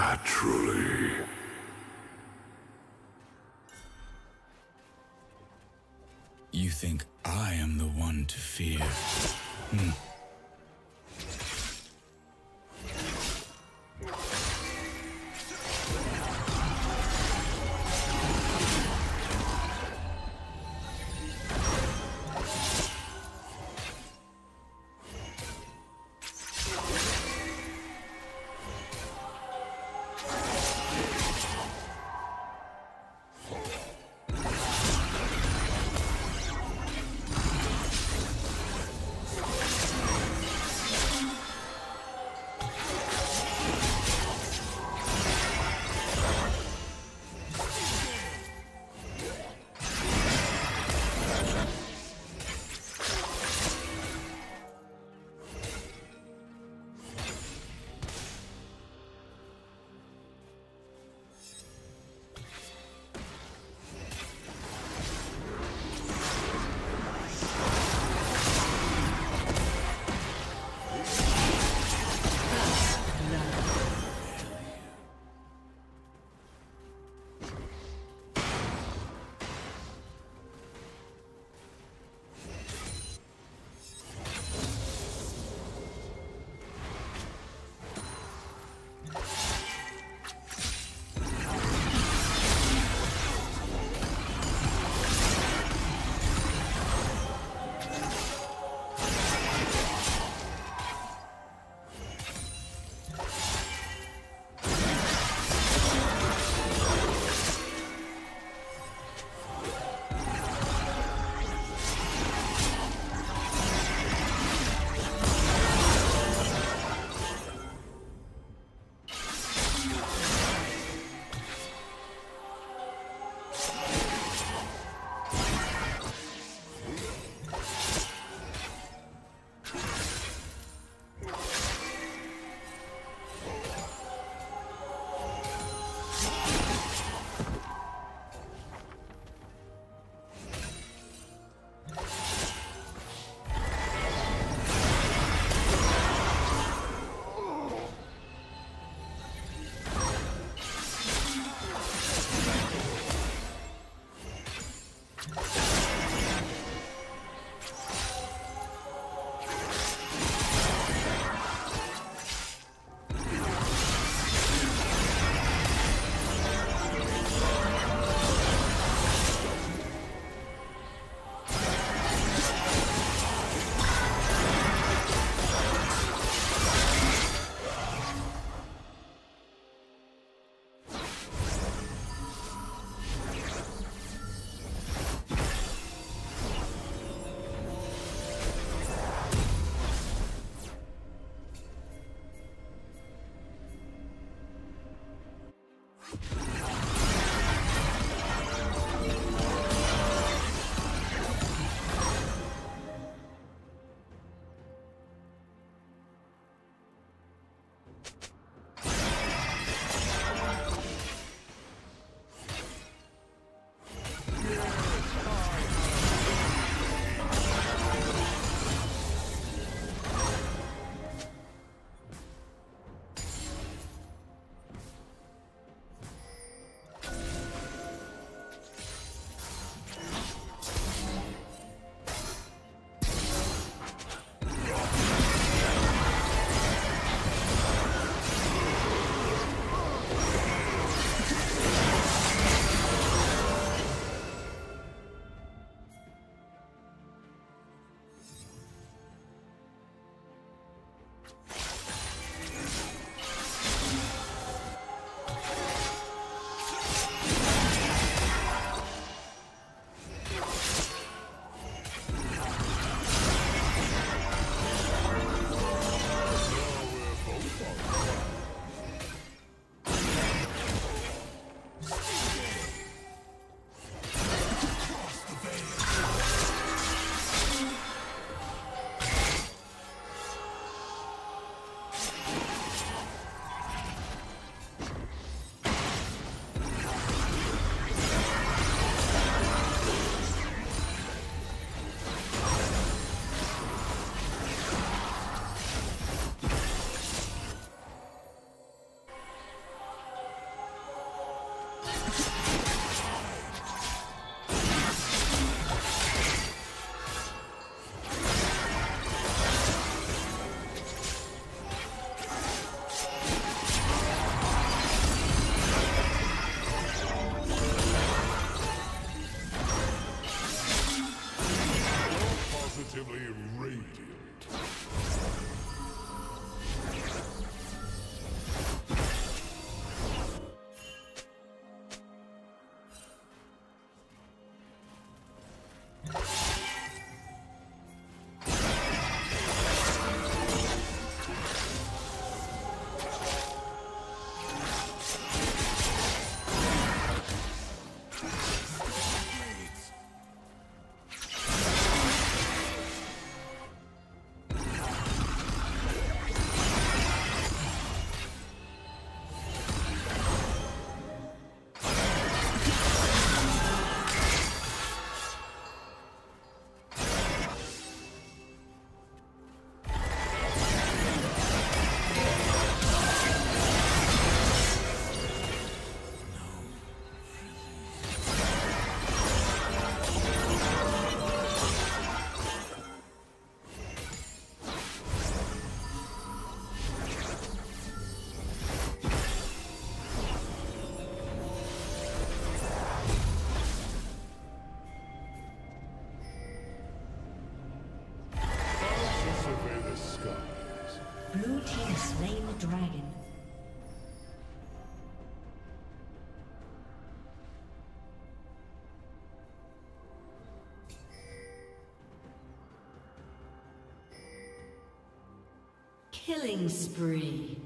Naturally. You think I am the one to fear? Hmm. Killing spree.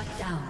Shut down.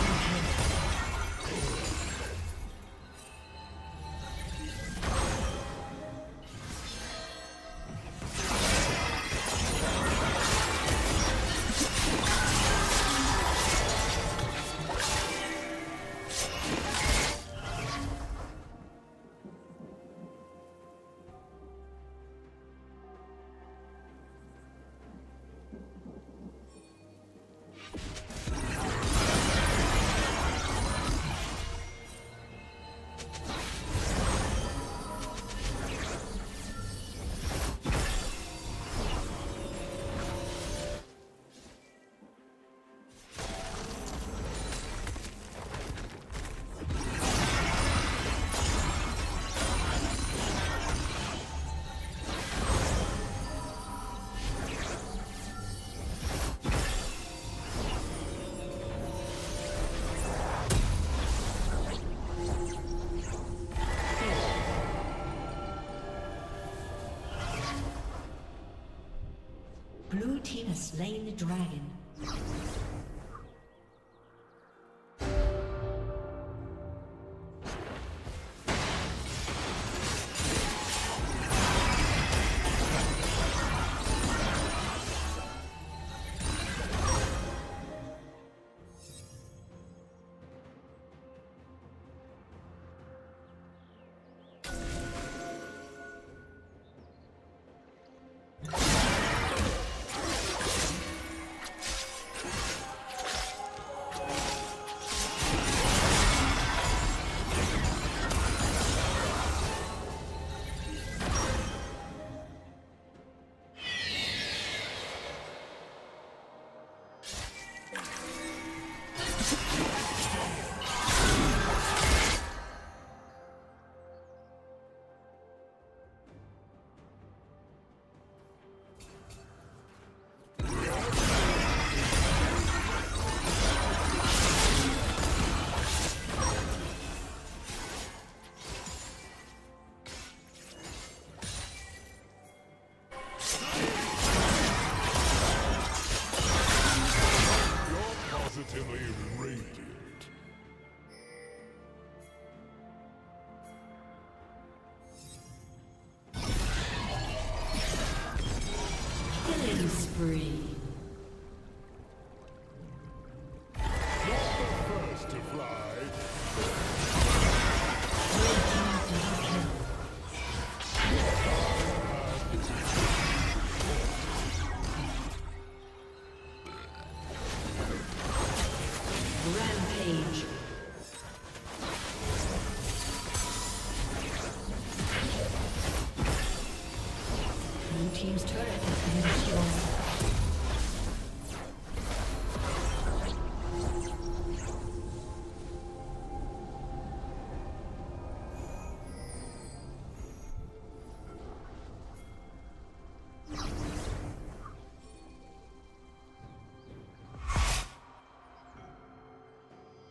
Slain the dragon.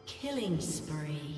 Killing spree.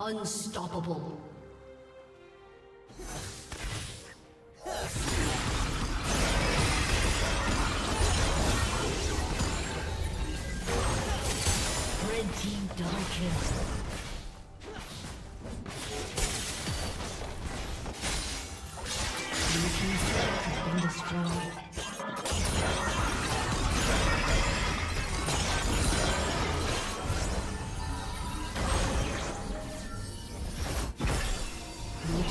Unstoppable.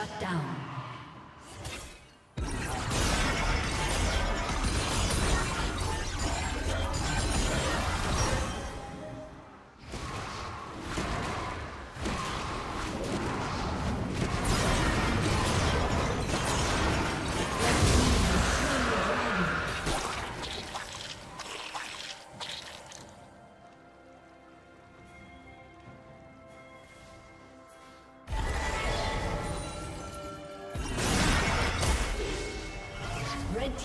Shut down.